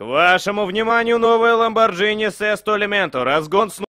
К вашему вниманию новая Lamborghini Sesto Elemento. Разгон с